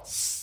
off.